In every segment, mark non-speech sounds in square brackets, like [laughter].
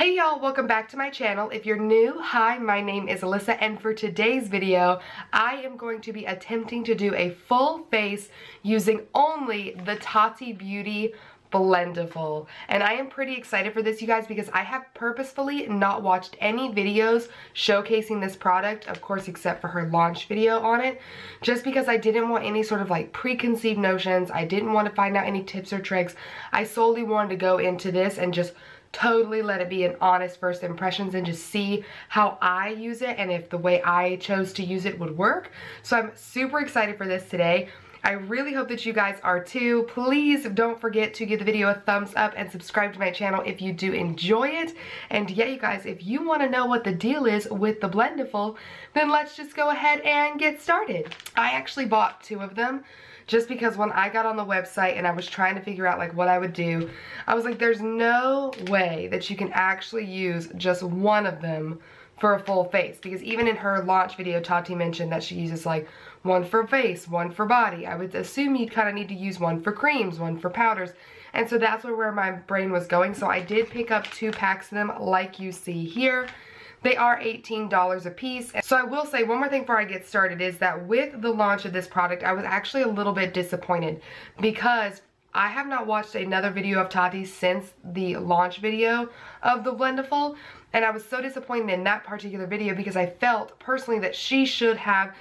Hey y'all, welcome back to my channel. If you're new, hi, my name is Alyssa and for today's video, I am going to be attempting to do a full face using only the Tati Beauty Blendiful. And I am pretty excited for this, you guys, because I have purposefully not watched any videos showcasing this product, of course, except for her launch video on it, just because I didn't want any sort of like preconceived notions. I didn't want to find out any tips or tricks. I solely wanted to go into this and just totally let it be an honest first impressions and just see how I use it and if the way I chose to use it would work. So I'm super excited for this today. I really hope that you guys are too. Please don't forget to give the video a thumbs up and subscribe to my channel if you do enjoy it. And yeah, you guys, if you want to know what the deal is with the Blendiful, then let's just go ahead and get started. I actually bought two of them just because when I got on the website and I was trying to figure out like what I would do, I was like, there's no way that you can actually use just one of them for a full face. Because even in her launch video Tati mentioned that she uses like one for face one for body. I would assume you'd kind of need to use one for creams one for powders. And so that's where, where my brain was going. So I did pick up two packs of them like you see here they are $18 a piece. So I will say one more thing before I get started is that with the launch of this product, I was actually a little bit disappointed because I have not watched another video of Tati since the launch video of the Blendiful. And I was so disappointed in that particular video because I felt personally that she should have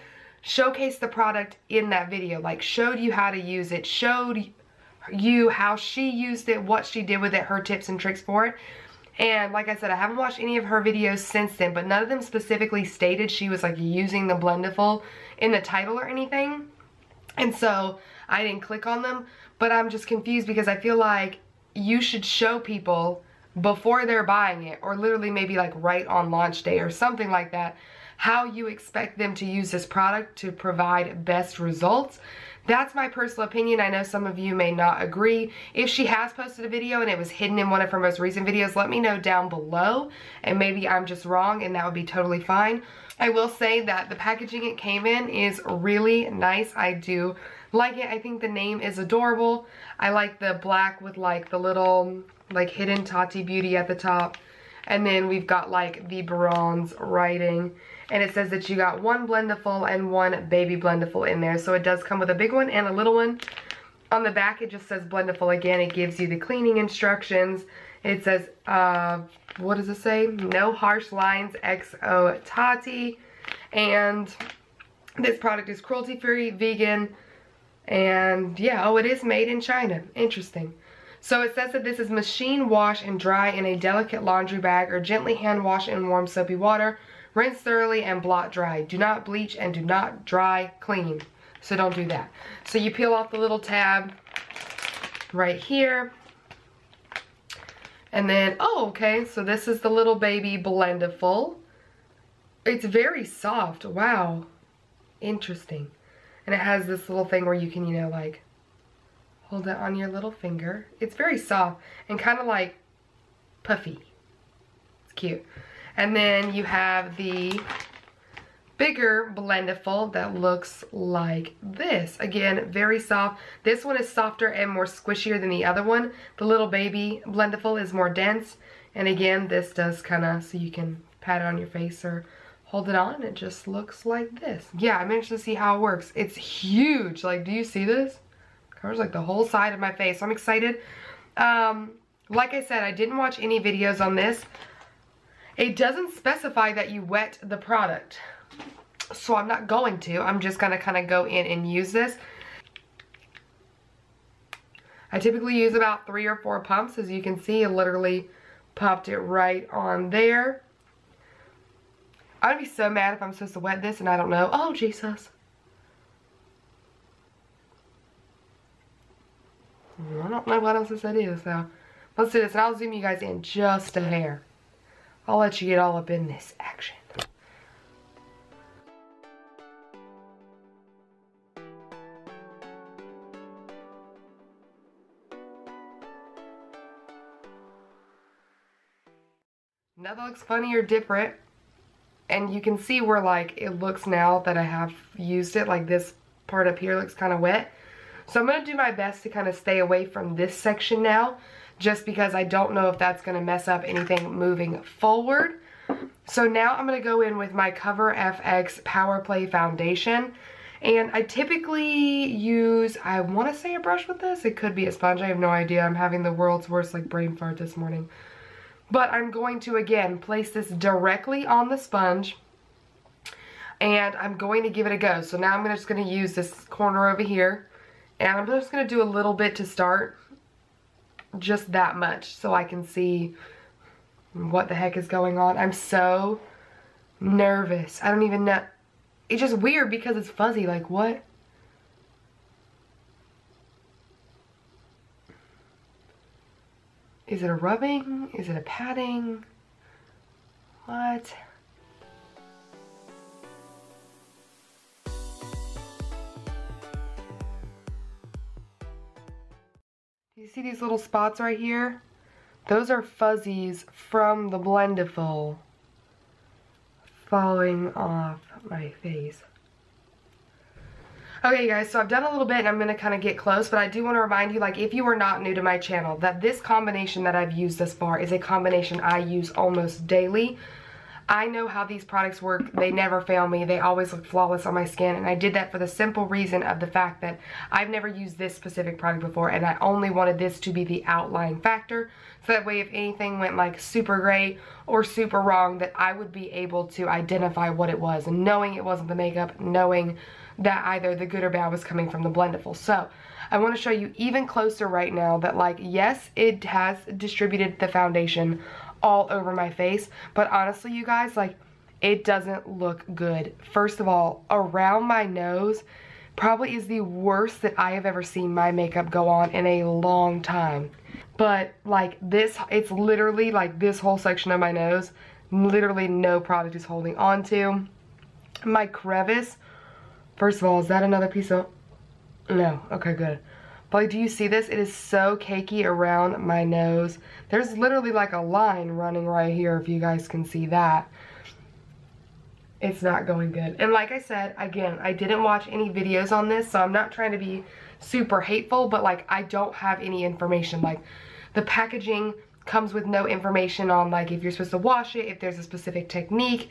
showcased the product in that video. Like showed you how to use it, showed you how she used it, what she did with it, her tips and tricks for it. And like I said, I haven't watched any of her videos since then, but none of them specifically stated she was like using the Blendiful in the title or anything. And so I didn't click on them, but I'm just confused because I feel like you should show people before they're buying it or literally maybe like right on launch day or something like that how you expect them to use this product to provide best results. That's my personal opinion. I know some of you may not agree. If she has posted a video and it was hidden in one of her most recent videos, let me know down below and maybe I'm just wrong and that would be totally fine. I will say that the packaging it came in is really nice. I do like it. I think the name is adorable. I like the black with like the little like hidden Tati Beauty at the top. And then we've got like the bronze writing. And it says that you got one Blendiful and one Baby Blendiful in there. So it does come with a big one and a little one. On the back it just says Blendiful again. It gives you the cleaning instructions. It says, uh, what does it say? No harsh lines, XO Tati. And this product is cruelty free, vegan, and yeah, oh, it is made in China. Interesting. So it says that this is machine wash and dry in a delicate laundry bag or gently hand wash in warm soapy water. Rinse thoroughly and blot dry. Do not bleach and do not dry clean. So don't do that. So you peel off the little tab right here. And then, oh, okay, so this is the little baby Blendiful. It's very soft, wow. Interesting. And it has this little thing where you can, you know, like hold it on your little finger. It's very soft and kind of like puffy. It's cute. And then you have the bigger Blendiful that looks like this. Again, very soft. This one is softer and more squishier than the other one. The little baby Blendiful is more dense. And again, this does kind of, so you can pat it on your face or hold it on. It just looks like this. Yeah, I'm interested to see how it works. It's huge. Like, do you see this? Covers like the whole side of my face. I'm excited. Um, like I said, I didn't watch any videos on this. It doesn't specify that you wet the product. So I'm not going to. I'm just going to kind of go in and use this. I typically use about three or four pumps. As you can see, I literally popped it right on there. I'd be so mad if I'm supposed to wet this and I don't know. Oh, Jesus. I don't know what else this is, so let's do this and I'll zoom you guys in just a hair. I'll let you get all up in this action. Nothing looks funny or different. And you can see where like it looks now that I have used it. Like this part up here looks kind of wet. So I'm going to do my best to kind of stay away from this section now just because I don't know if that's going to mess up anything moving forward. So now I'm going to go in with my Cover FX Power Play Foundation. And I typically use, I want to say a brush with this. It could be a sponge. I have no idea. I'm having the world's worst like brain fart this morning. But I'm going to, again, place this directly on the sponge. And I'm going to give it a go. So now I'm just going to use this corner over here. And I'm just going to do a little bit to start. Just that much. So I can see what the heck is going on. I'm so nervous. I don't even know it's just weird because it's fuzzy. Like, what? Is it a rubbing? Is it a patting? What? You see these little spots right here? Those are fuzzies from the Blendiful falling off my face. Okay guys, so I've done a little bit and I'm going to kind of get close, but I do want to remind you, like if you are not new to my channel, that this combination that I've used thus far is a combination I use almost daily. I know how these products work. They never fail me. They always look flawless on my skin. And I did that for the simple reason of the fact that I've never used this specific product before. And I only wanted this to be the outline factor. So that way if anything went like super great or super wrong that I would be able to identify what it was. And knowing it wasn't the makeup, knowing that either the good or bad was coming from the Blendiful. So I want to show you even closer right now that like yes it has distributed the foundation all over my face. But honestly, you guys, like, it doesn't look good. First of all, around my nose probably is the worst that I have ever seen my makeup go on in a long time. But like this, it's literally like this whole section of my nose, literally no product is holding on to. My crevice, first of all, is that another piece of, no, okay, good. But like, do you see this? It is so cakey around my nose. There's literally like a line running right here if you guys can see that. It's not going good. And like I said, again, I didn't watch any videos on this, so I'm not trying to be super hateful, but like I don't have any information. Like the packaging comes with no information on like if you're supposed to wash it, if there's a specific technique,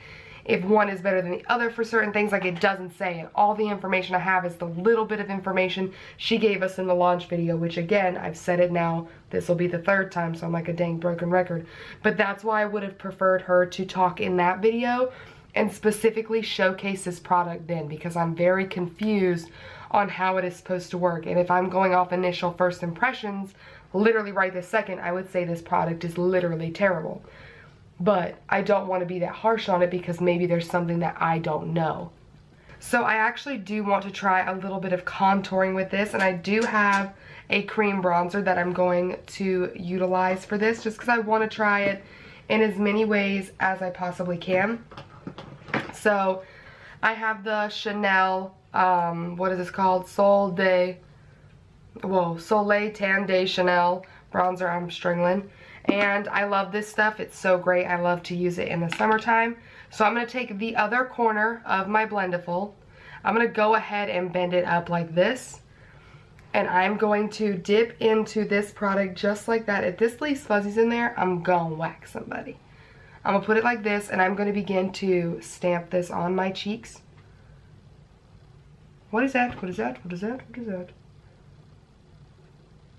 if one is better than the other for certain things, like it doesn't say. And all the information I have is the little bit of information she gave us in the launch video, which again, I've said it now, this will be the third time, so I'm like a dang broken record. But that's why I would have preferred her to talk in that video and specifically showcase this product then because I'm very confused on how it is supposed to work. And if I'm going off initial first impressions, literally right this second, I would say this product is literally terrible but I don't want to be that harsh on it because maybe there's something that I don't know. So I actually do want to try a little bit of contouring with this and I do have a cream bronzer that I'm going to utilize for this just because I want to try it in as many ways as I possibly can. So I have the Chanel, um, what is this called? Sol de, whoa, Soleil Tan de Chanel bronzer I'm stringling and I love this stuff. It's so great. I love to use it in the summertime. So I'm going to take the other corner of my Blendiful. I'm going to go ahead and bend it up like this. And I'm going to dip into this product just like that. If this leaves fuzzies in there, I'm going to whack somebody. I'm going to put it like this and I'm going to begin to stamp this on my cheeks. What is that? What is that? What is that? What is that?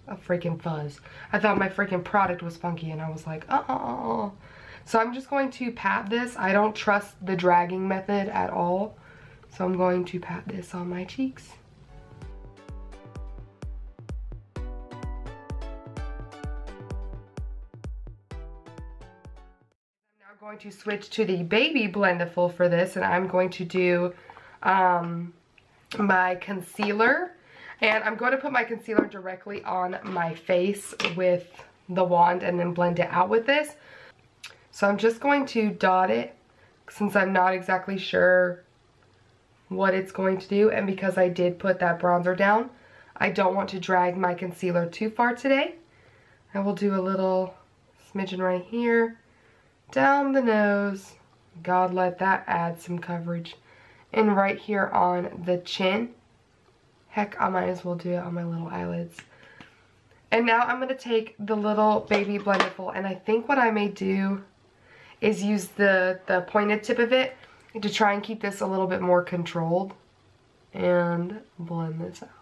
A freaking fuzz. I thought my freaking product was funky and I was like, uh. So I'm just going to pat this. I don't trust the dragging method at all. So I'm going to pat this on my cheeks. I'm now going to switch to the Baby Blendiful for this and I'm going to do um, my concealer and I'm going to put my concealer directly on my face with the wand and then blend it out with this. So I'm just going to dot it since I'm not exactly sure what it's going to do. And because I did put that bronzer down, I don't want to drag my concealer too far today. I will do a little smidgen right here, down the nose. God, let that add some coverage. And right here on the chin. Heck, I might as well do it on my little eyelids. And now I'm going to take the little baby Blendiful and I think what I may do is use the, the pointed tip of it to try and keep this a little bit more controlled and blend this out.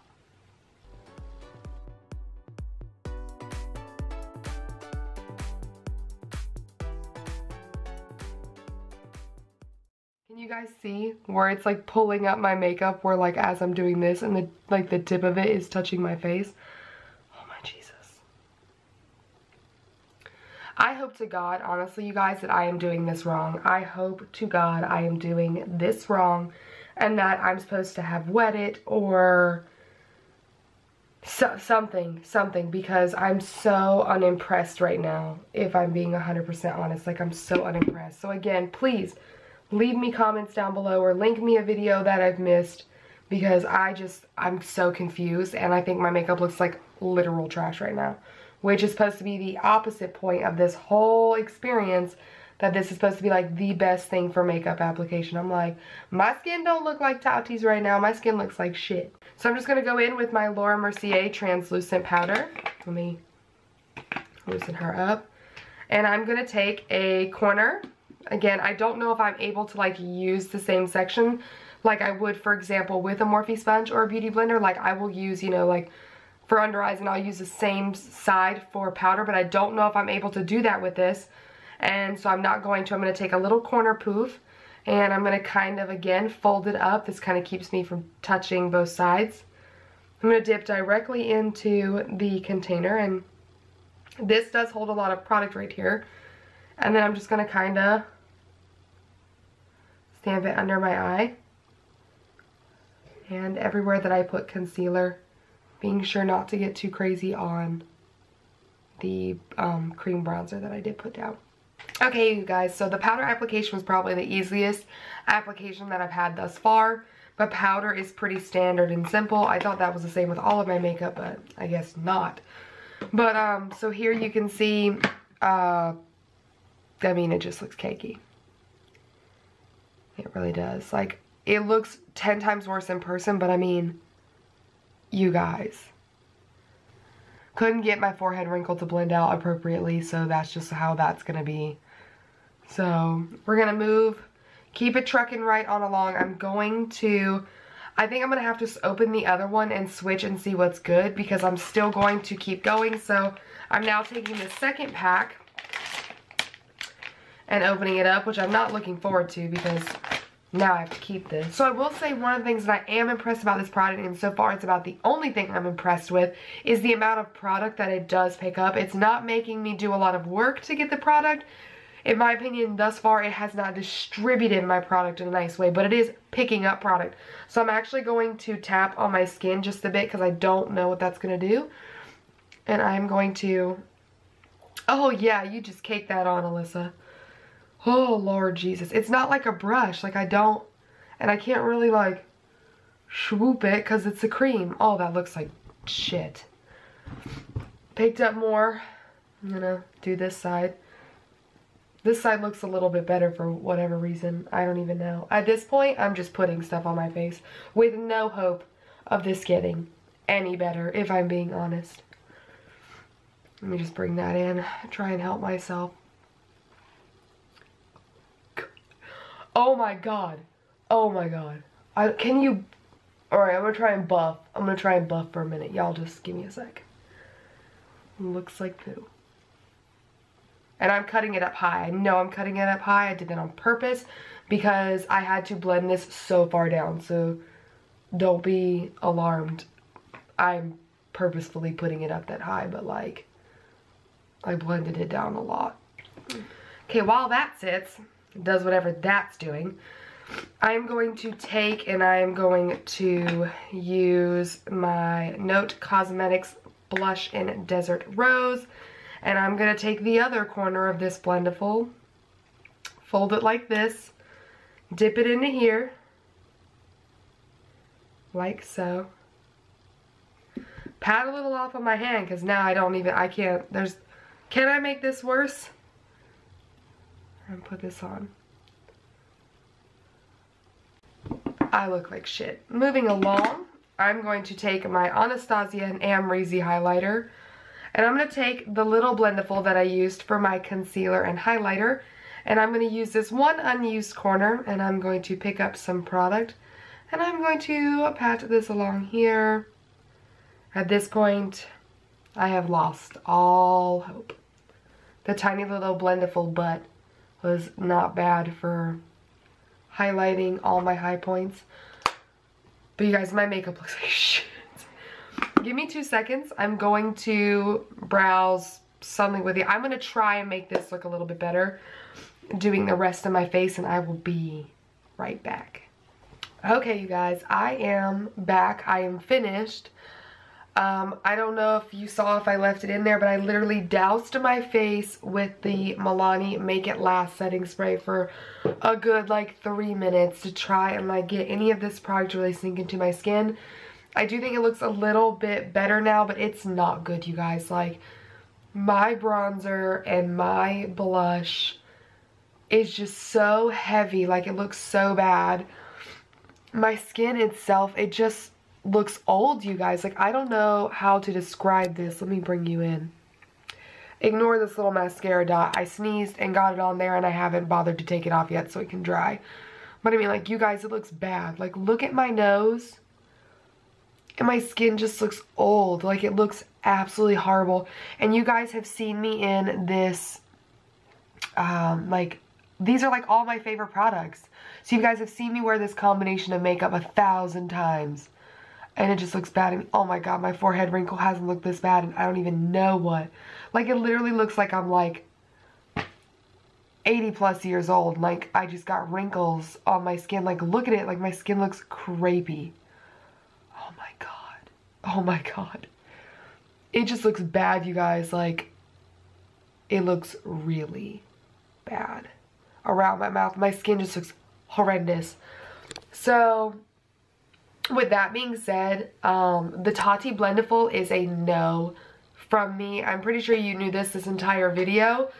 You guys see where it's like pulling up my makeup where like as I'm doing this and the like the tip of it is touching my face? Oh my Jesus. I hope to God, honestly you guys, that I am doing this wrong. I hope to God I am doing this wrong and that I'm supposed to have wet it or so, something, something, because I'm so unimpressed right now, if I'm being 100% honest. Like, I'm so unimpressed. So again, please, leave me comments down below or link me a video that I've missed because I just, I'm so confused and I think my makeup looks like literal trash right now, which is supposed to be the opposite point of this whole experience that this is supposed to be like the best thing for makeup application. I'm like, my skin don't look like Tati's right now. My skin looks like shit. So I'm just going to go in with my Laura Mercier translucent powder. Let me loosen her up. And I'm going to take a corner Again, I don't know if I'm able to like use the same section like I would, for example, with a Morphe sponge or a beauty blender. Like I will use, you know, like for under eyes and I'll use the same side for powder, but I don't know if I'm able to do that with this. And so I'm not going to. I'm going to take a little corner poof and I'm going to kind of, again, fold it up. This kind of keeps me from touching both sides. I'm going to dip directly into the container and this does hold a lot of product right here. And then I'm just going to kind of stamp it under my eye. And everywhere that I put concealer, being sure not to get too crazy on the um, cream bronzer that I did put down. Okay, you guys, so the powder application was probably the easiest application that I've had thus far. But powder is pretty standard and simple. I thought that was the same with all of my makeup, but I guess not. But, um, so here you can see, uh, I mean, it just looks cakey. It really does. Like, it looks 10 times worse in person, but I mean, you guys. Couldn't get my forehead wrinkle to blend out appropriately, so that's just how that's to be. So, we're to move, keep it trucking right on along. I'm going to, I think I'm to have to open the other one and switch and see what's good because I'm still going to keep going. So, I'm now taking the second pack and opening it up, which I'm not looking forward to because now I have to keep this. So I will say one of the things that I am impressed about this product, and so far it's about the only thing I'm impressed with, is the amount of product that it does pick up. It's not making me do a lot of work to get the product. In my opinion, thus far, it has not distributed my product in a nice way, but it is picking up product. So I'm actually going to tap on my skin just a bit because I don't know what that's going to do. And I'm going to... Oh, yeah, you just cake that on, Alyssa. Oh, Lord Jesus. It's not like a brush. Like, I don't, and I can't really, like, swoop it because it's a cream. Oh, that looks like shit. Picked up more. I'm gonna do this side. This side looks a little bit better for whatever reason. I don't even know. At this point, I'm just putting stuff on my face with no hope of this getting any better, if I'm being honest. Let me just bring that in, try and help myself. Oh my god. Oh my god. I, can you... Alright, I'm gonna try and buff. I'm gonna try and buff for a minute. Y'all just give me a sec. Looks like poo. And I'm cutting it up high. I know I'm cutting it up high. I did that on purpose because I had to blend this so far down. So don't be alarmed. I'm purposefully putting it up that high, but like I blended it down a lot. Okay, while that sits, does whatever that's doing. I'm going to take and I am going to use my Note Cosmetics Blush in Desert Rose. And I'm going to take the other corner of this Blendiful, fold it like this, dip it into here, like so. Pat a little off on my hand because now I don't even, I can't, there's, can I make this worse? And put this on. I look like shit. Moving along, I'm going to take my Anastasia and Amrezy highlighter. And I'm going to take the little blendiful that I used for my concealer and highlighter. And I'm going to use this one unused corner. And I'm going to pick up some product. And I'm going to pat this along here. At this point, I have lost all hope. The tiny little blendiful butt was not bad for highlighting all my high points. But you guys, my makeup looks [laughs] like shit. Give me two seconds. I'm going to browse something with you. I'm going to try and make this look a little bit better doing the rest of my face and I will be right back. Okay, you guys, I am back. I am finished. Um, I don't know if you saw if I left it in there, but I literally doused my face with the Milani Make It Last setting spray for a good like three minutes to try and like get any of this product really sink into my skin. I do think it looks a little bit better now, but it's not good, you guys. Like, my bronzer and my blush is just so heavy. Like, it looks so bad. My skin itself, it just looks old, you guys. Like, I don't know how to describe this. Let me bring you in. Ignore this little mascara dot. I sneezed and got it on there and I haven't bothered to take it off yet so it can dry. But I mean, like, you guys, it looks bad. Like, look at my nose. And my skin just looks old. Like, it looks absolutely horrible. And you guys have seen me in this, um, like, these are like all my favorite products. So you guys have seen me wear this combination of makeup a thousand times and it just looks bad. And oh my god, my forehead wrinkle hasn't looked this bad and I don't even know what. Like it literally looks like I'm like 80 plus years old. Like I just got wrinkles on my skin. Like look at it, like my skin looks crepey. Oh my god. Oh my god. It just looks bad, you guys. Like it looks really bad around my mouth. My skin just looks horrendous. So with that being said, um, the Tati Blendiful is a no from me. I'm pretty sure you knew this this entire video.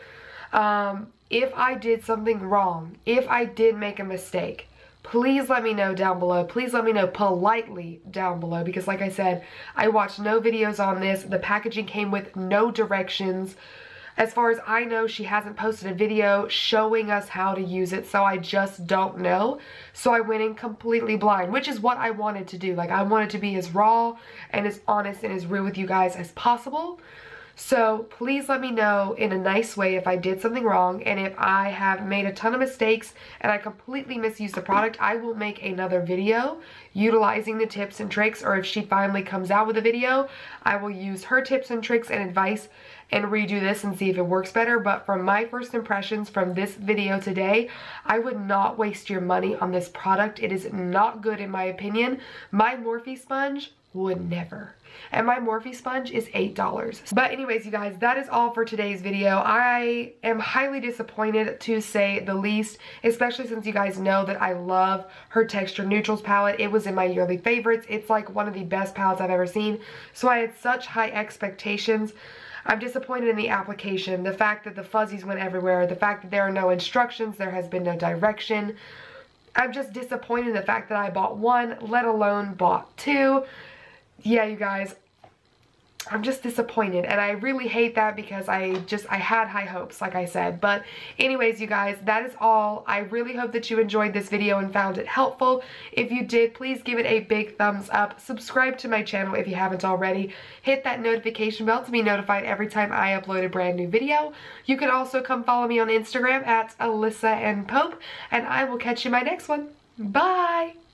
Um, if I did something wrong, if I did make a mistake, please let me know down below. Please let me know politely down below because like I said, I watched no videos on this. The packaging came with no directions. As far as I know, she hasn't posted a video showing us how to use it, so I just don't know. So I went in completely blind, which is what I wanted to do. Like, I wanted to be as raw and as honest and as real with you guys as possible. So please let me know in a nice way if I did something wrong and if I have made a ton of mistakes and I completely misused the product, I will make another video utilizing the tips and tricks or if she finally comes out with a video, I will use her tips and tricks and advice and redo this and see if it works better. But from my first impressions from this video today, I would not waste your money on this product. It is not good in my opinion. My Morphe sponge would never. And my Morphe sponge is $8. But anyways, you guys, that is all for today's video. I am highly disappointed to say the least, especially since you guys know that I love her Texture Neutrals palette. It was in my yearly favorites. It's like one of the best palettes I've ever seen. So I had such high expectations. I'm disappointed in the application, the fact that the fuzzies went everywhere, the fact that there are no instructions, there has been no direction. I'm just disappointed in the fact that I bought one, let alone bought two yeah, you guys, I'm just disappointed and I really hate that because I just I had high hopes like I said. But anyways you guys that is all. I really hope that you enjoyed this video and found it helpful. If you did please give it a big thumbs up. Subscribe to my channel if you haven't already. Hit that notification bell to be notified every time I upload a brand new video. You can also come follow me on Instagram at Alyssa and Pope and I will catch you in my next one. Bye